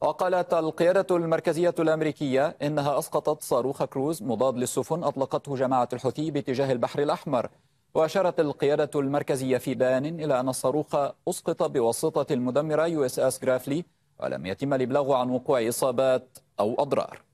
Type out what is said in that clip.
وقالت القيادة المركزية الأمريكية إنها أسقطت صاروخ كروز مضاد للسفن أطلقته جماعة الحوثي باتجاه البحر الأحمر. وأشارت القيادة المركزية في بيان إلى أن الصاروخ أسقط بواسطة المدمرة USS جرافلي ولم يتم الإبلاغ عن وقوع إصابات أو أضرار.